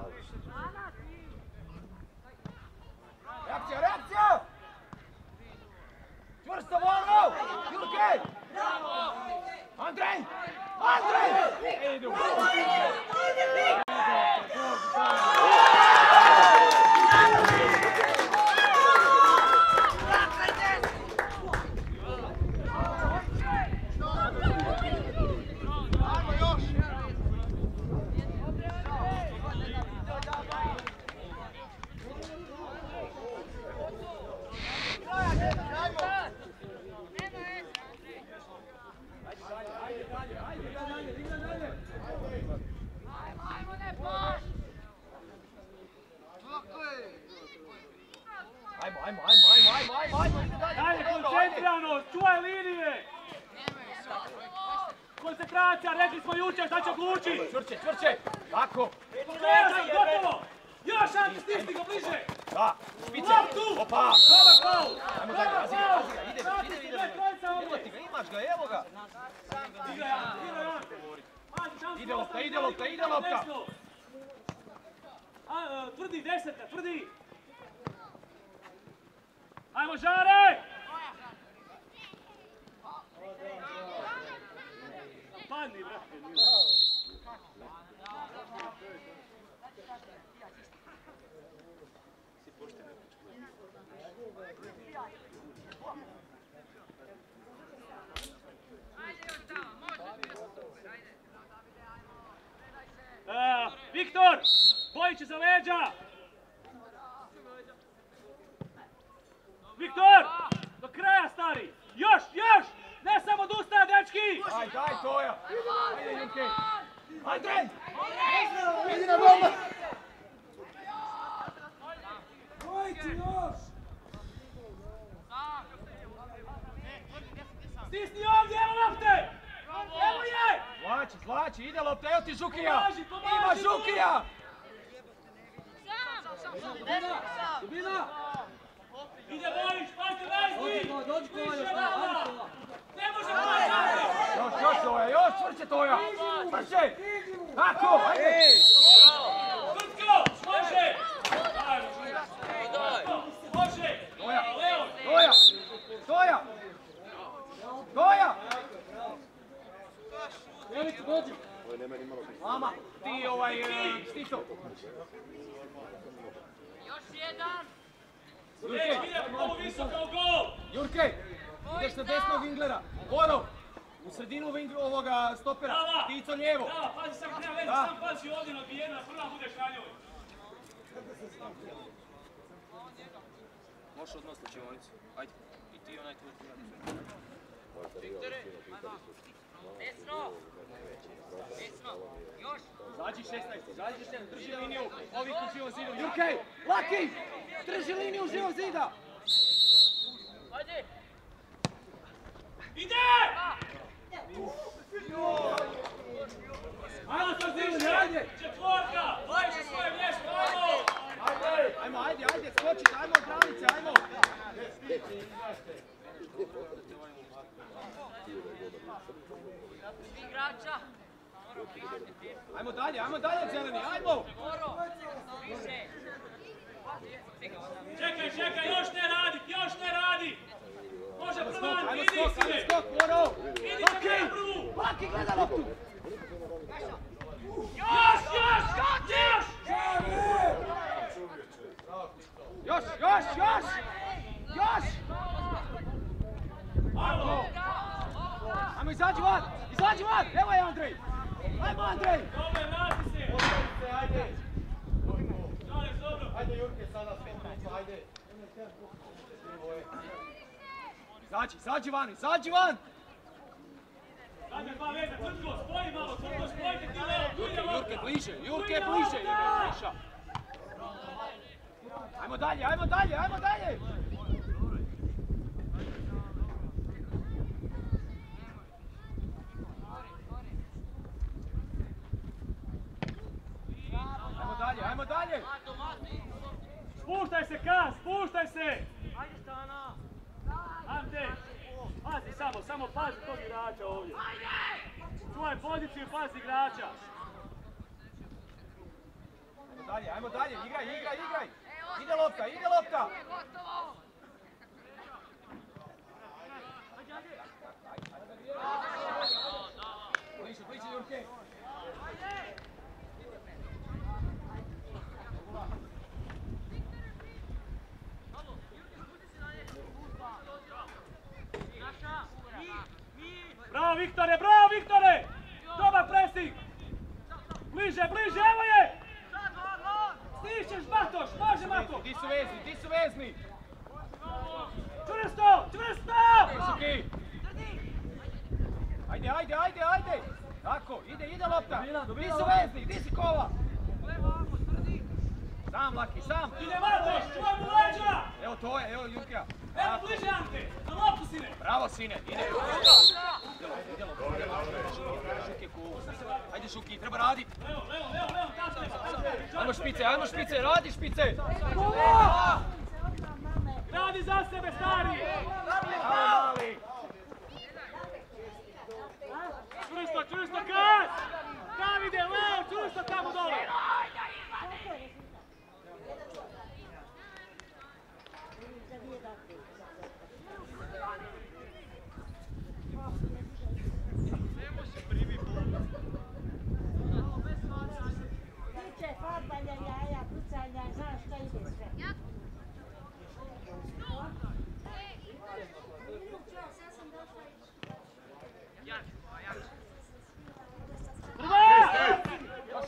S3: Reakcija, reakcija! Čvrsto, Voro! Jurke! Andrej! Andrej! Idu! Ajmo, ajmo, ajmo, ajmo, ajmo, ajmo, ajmo, ide dalje,
S1: Dalje,
S3: dobro, ajde.
S1: koncentrirano, čuvaj linije! Koncentracija, rekli smo jučer, sad će odluči!
S3: Čvrće, čvrće, tako,
S1: sam, gotovo! Još Anto, stisni ga bliže!
S3: da, špice,
S1: Loptu!
S3: opa,
S1: Dobar faul!
S3: ajmo dalje,
S1: Dobar faul! Vrati se,
S3: ide,
S1: daj trojica
S3: evo
S1: ovdje!
S3: ti ga, imaš ga, evo ga,
S1: igraj, Anto! Pazi, tamo
S3: Ide lopta, ide lopta, ide lopta.
S1: e, tvrdi, desetka, tvrdi! Ajmo, Žare! Pani, brate, ni. Si poštene pičke. Ajde još tamo, može, bio super, ajde. Uh, Viktor, Bojić za leđa! Viktor! Do kraja, stari! Još, još! Ne samo odustaje, dečki!
S3: Daj, daj, Toja, ajde, Jurke, Andrej, idi na bomba,
S5: Dvojici još!
S1: Stisni ovdje, evo lopte! Evo je!
S3: Zvlači, zvlači, ide lopta, evo ti Žukija!
S1: Pomaži, pomaži
S3: Ima! Žukija!
S5: Dubina!
S1: Ide Bojić, pazite vezni!
S5: Dođi, ajde!
S3: Još, još Toja, još čvrće Toja! Čvrće! Tako, ajde!
S1: Krtko, može! Može!
S3: Toja! Toja! Toja! Toja!
S5: Jelicu, dođi!
S3: Mama, ti ovaj, e, Stito.
S7: Još jedan.
S3: Jurke,
S1: polu visoko u gol!
S3: Jurke, ideš na desnog Winglera. Borov, u sredinu Wingl, ovoga stopera. Tico lijevo.
S1: Da, pazi sam, nema veze, sam pazi ovdje na bijena, prva budeš na njoj.
S6: Možeš odnositi čionicu. Ajde. I ti onaj tu.
S7: Desno. Desno. Još.
S3: Zađi 16, zađi 16, drži liniju. Ovi ku živom zidu. Jurke, Laki, drži liniju živog zida.
S7: Ajde.
S1: Ide! Ajmo!
S3: Dalje, ajmo dalje, zeleni, ajmo.
S1: Čekaj, čekaj, još ne radi, još ne radi! Može
S3: ajmo
S1: idi Isire!
S3: skok, Laki,
S1: na prvu!
S3: Laki, gleda loptu.
S1: Još, još, još!
S3: Još, još, još. Još.
S1: Ajmo!
S3: Ajmo, izađi van, izađi van. Evo je Andrej. Ajmo, Andrej.
S1: Dobro, vrati se!
S3: Ajde.
S1: Žaleš, dobro!
S3: Ajde, Jurke, sada ajde. Izađi, izađi van, izađi van.
S1: Zadnja dva veza, Crtko, spoji malo, Crtko, spojite ti Leo, tu ide
S3: Jurke,
S1: lopta!
S3: bliže, Jurke, bliže.
S1: lopta!
S3: Miša. Ajmo dalje, ajmo dalje, ajmo dalje. Ajmo dalje, ajmo dalje.
S1: Spuštaj se, Kas, spuštaj se! Pazi samo, samo pazi tog igrača ovdje. Čuvaj poziciju i pazi igrača.
S3: Ajmo dalje, ajmo dalje, igraj, igraj, igraj. Ide lopta, ide lopta. Bliže, bliže, Jurke.
S1: Bravo Viktore, bravo Viktore! Dobar pressing! Bliže, bliže, evo je! Stišćeš Matoš, može Mato!
S3: Di su vezni, di su vezni.
S1: Čvrsto, čvrsto!
S3: Suki. Ajde, ajde, ajde, ajde. Tako, ide, ide lopta. Di su vezni, di si kova. Sam, Laki, sam.
S1: Ide Matoš, čuvaj mu leđa!
S3: Evo to je, evo Jurkija.
S1: Evo bliže Ante, na loptu sine!
S3: Bravo, sine, ide. Ide lopta, ide lopta, ide lopta. Šuki ku. Ajde, Šuki, treba radit.
S1: Evo, evo, evo, evo, tamo je!
S3: Ajmo špice, ajmo špice, radi špice.
S1: Radi za sebe, stari!
S3: Mali.
S1: Čvrsto, čvrsto, Kas! Davide, Leo, čvrsto tamo dole!
S8: Tiče farbanja jaja, pucanja, znaš šta ide sve.
S1: Prva!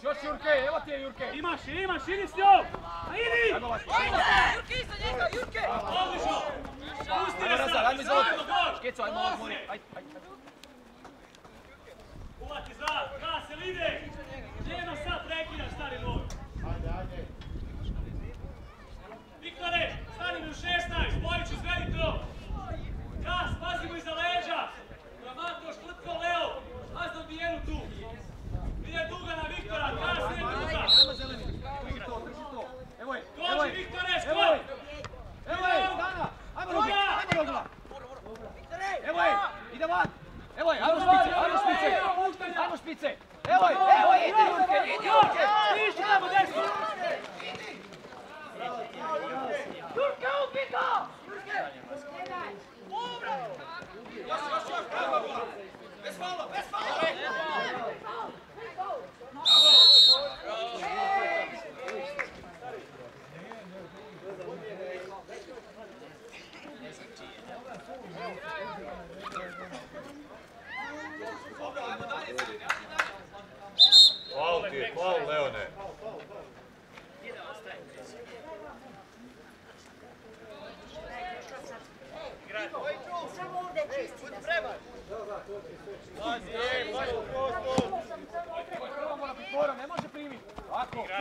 S3: Još, još Jurke, Jurke.
S1: Imaš, imaš, idi s njom! A idi!
S7: Jurki iza njega, Jurke.
S1: Odlično! Pusti ga sad,
S3: ajmo loptu.
S1: gol!
S3: Škeco, ajmo odmori.
S1: se.
S3: Ajde, ajde.
S1: Uvati za, Kasel ide! Njeno sad prekidaš, stari moj! Давай, давай, иди, иди, иди.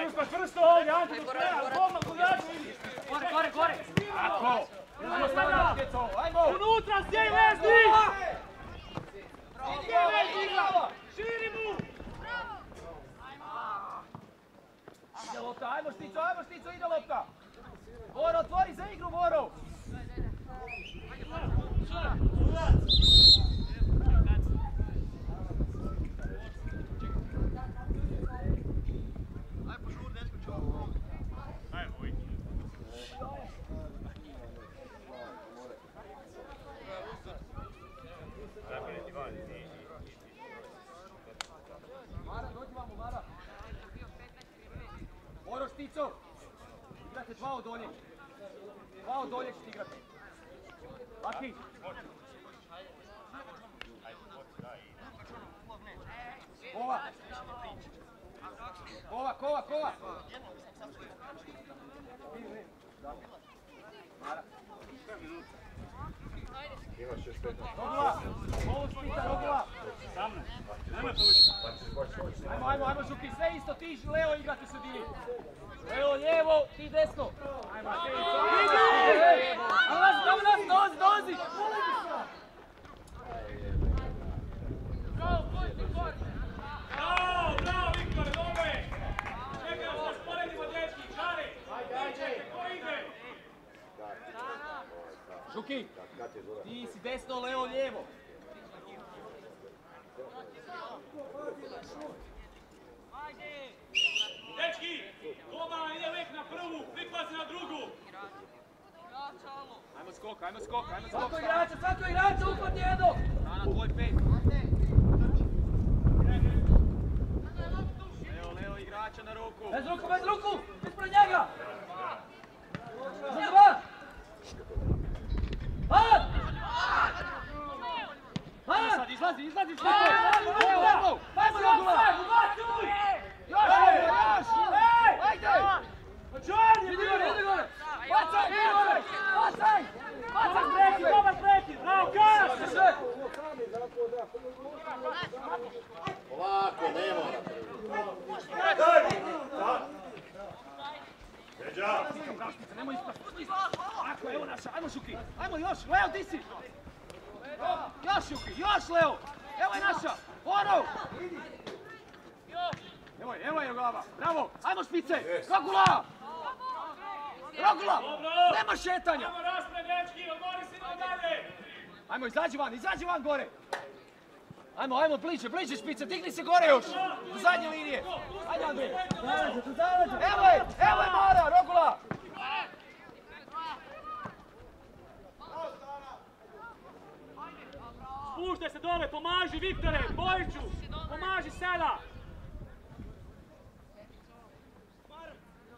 S1: Pušta čvrsto ovdje, Ante, do kraja, odmah kodaču idi. Gore, gore, gore. Tako. Ajmo sada. Ajmo. Unutra, sjej Lesni. Sjej Lesni, glava. Širi mu.
S3: Ide lopta, ajmo Štico, ajmo Štico, ide lopta. Boro, otvori za igru, Boro. Dva od dolje. Dva od dolje ćete igrati. Laki. Kova. Kova, kova, kova. Mara. Rogula. Ovo spita, Rogula. Ajmo, ajmo, ajmo, Žuki, sve isto, ti Leo igrate u sredini. Leo lijevo, ti desno. Ajmo! Ajmo, nas, tamo nas!
S1: Bravo, bravo, Viktore, dobro se sporedimo, dečki, žari! Ko ide?
S3: Žuki, ti si desno, Leo lijevo.
S1: Dečki, Boba ide uvijek na prvu, prikvazi na drugu!
S3: Ajmo skok, ajmo skok, ajmo skok.
S5: Svako igrača, svako igrača, uhvati jednog!
S3: Rana, tvoj pet. Leo, Leo, igrača na ruku.
S5: Bez ruku, bez ruku! Ispred njega! Za dva! Pan!
S3: Sad, izlazi, izlazi, je? Evo, evo, evo ajmo još, Leo, ti si! Još Šuki, još Leo! Evo je naša, Evo je, evo je glava, bravo, ajmo špice, Rogula! Rogula, nema šetanja!
S1: Ajmo raspred, dečki, odmori se idemo dalje!
S3: Ajmo, izađi van, izađi van gore! Ajmo, ajmo, bliže, bliže špice, digni se gore još! Do zadnje linije! Ajde, Andrej! Evo je, evo je Mara, Rogula!
S1: Spuštaj se dole, pomaži Viktore, Bojiću, pomaži sada!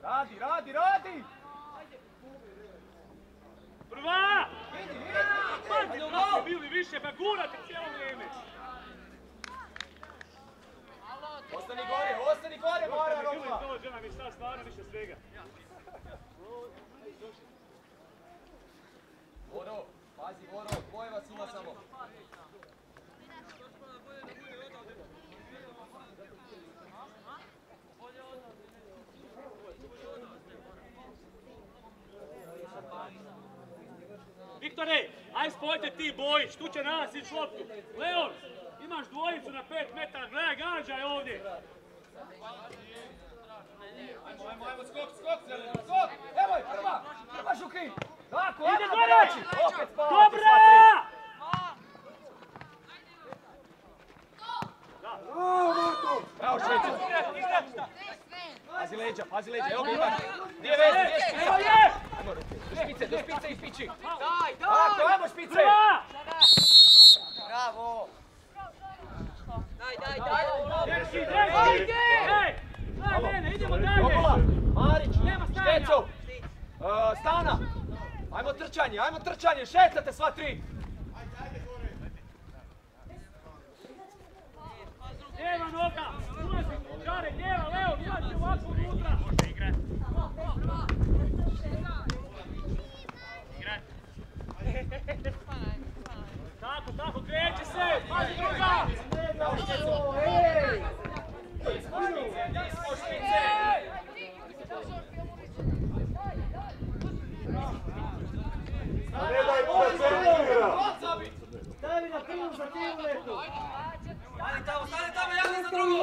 S3: Radi, radi, radi!
S1: Prva!
S3: Idi!
S1: kako ste bili više, pa gurate cijelo vrijeme!
S3: Ostani gore, ostani gore,
S1: Bili
S3: Rogula!
S1: dođe nam i sad stvarno više svega.
S3: Voro, pazi, Voro, dvoje vas ima samo.
S1: Viktore, aj spojite ti Bojić, tu će nas ići loptu. Leon, imaš dvojicu na 5 metara, gledaj, gađaj ovdje.
S3: Ajmo, ajmo, skok, skok, zeleni, skok! Evo je, prva, prva Žuki! Tako,
S1: Ide
S3: ajmo, navijači! Opet spavate,
S1: Dobra!
S3: šeće. Pazi leđa, pazi leđa, evo ga imaš. Gdje je veze, gdje je špica?
S1: Evo!
S3: Ajmo, do špice, do špice i pići.
S7: Daj,
S3: Tako, ajmo špice!
S7: Bravo! Daj, daj, daj!
S1: Dečki, dečki! Ej, gledaj mene, idemo dalje!
S3: Marić,
S1: Nema stajanja.
S3: Šteco, e, Stana. Ajmo trčanje, ajmo trčanje, šetate sva tri.
S1: Lijeva noga, ulazi, Žare, leo, ulazi ovako unutra. Može igrat. Igrat. Tako, tako, kreće se. Pazi druga.
S3: Ej! Nismo
S4: daj Bože, crvena igra!
S1: Stavi
S3: na krilo za
S7: tim
S1: letu! Stani tamo, stani
S3: tamo,
S1: ja sam
S3: za!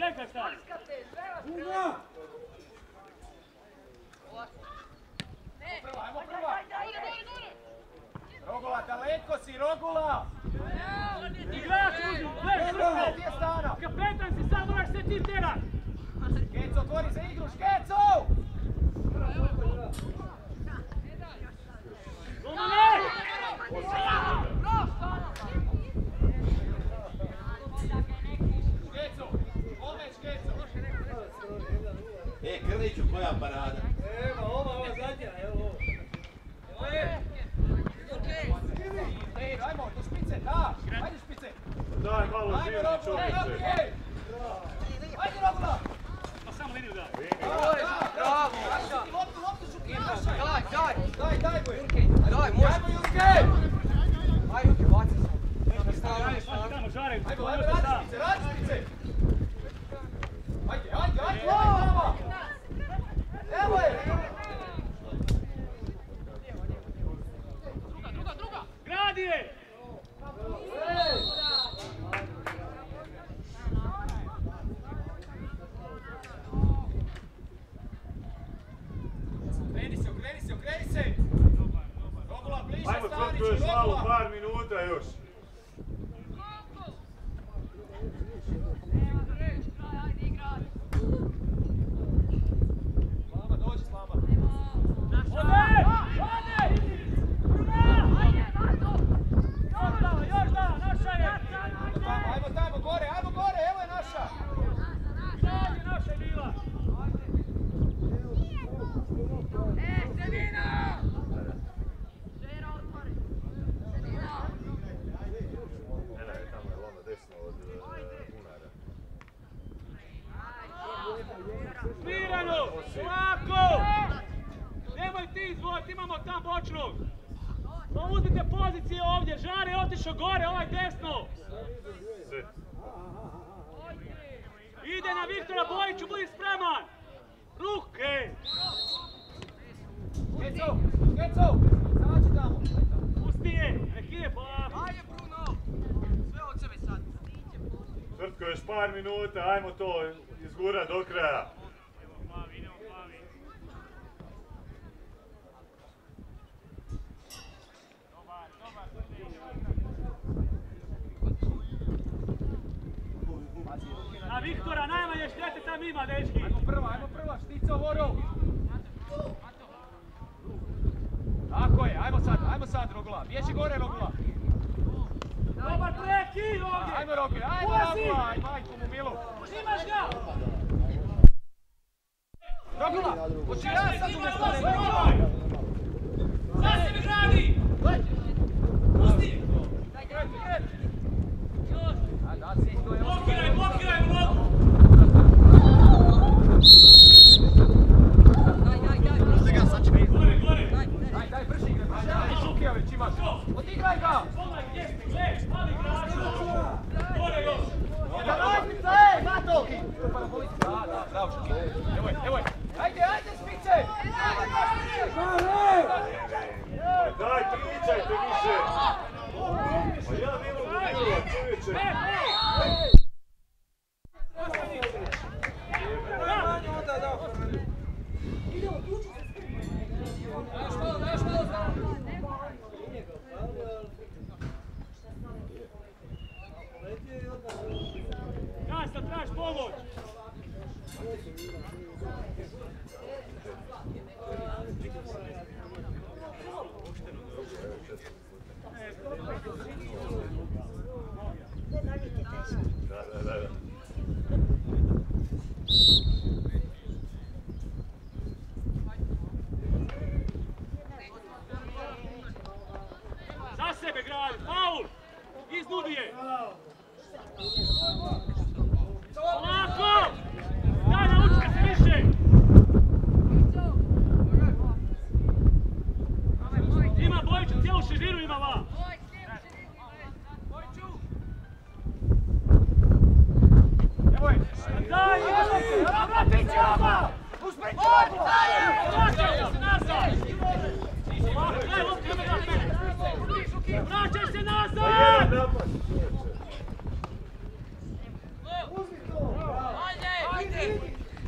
S4: Bojić minuta,
S3: ajmo
S4: to izgura do kraja.
S1: A Viktora najmanje štete tam ima, dečki.
S3: Ajmo prva, ajmo prva, štica Vorov. Tako je, ajmo sad, ajmo sad Rogula. Bježi gore Rogula.
S1: Dobar preki ovdje!
S3: Ajmo Roki, ajmo Rakula, majku mu milu!
S1: Imaš ga!
S3: Rakula, hoće ja sad umjesto da
S1: probaj! Za sebe! Pusti! Blokiraj, blokiraj mu nogu!
S7: Daj, daj,
S3: brži igra, brži, Šukijević imaš! Odigraj ga!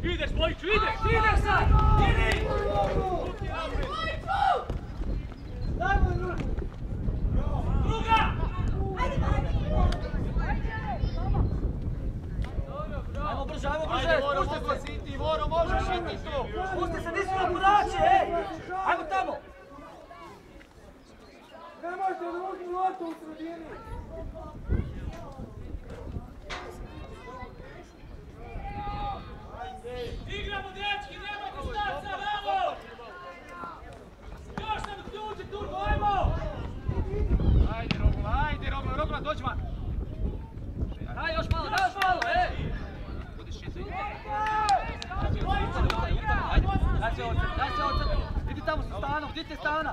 S1: Ideš Bojiću, ideš, ideš sad! Idi!
S5: Bojiću! Daj mu drugu!
S1: Druga!
S3: Ajde, ajde! Ajmo brže, ajmo brže! Ajde, moramo, možeš i ti to. Pusti se, nisu na burače, ej! Ajmo tamo!
S5: Nemojte drugi lota u sredini!
S3: Ajde! Stanov, gdje ste Stana?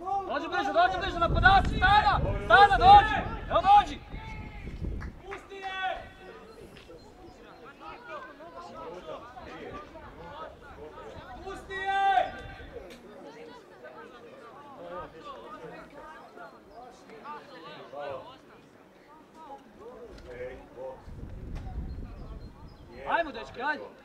S4: Dođi bliže, dođi bliže, napadači, stana! Stana, dođi! Evo dođi!
S1: Pusti je! Pusti je!
S4: Ajmo dečki, ajmo.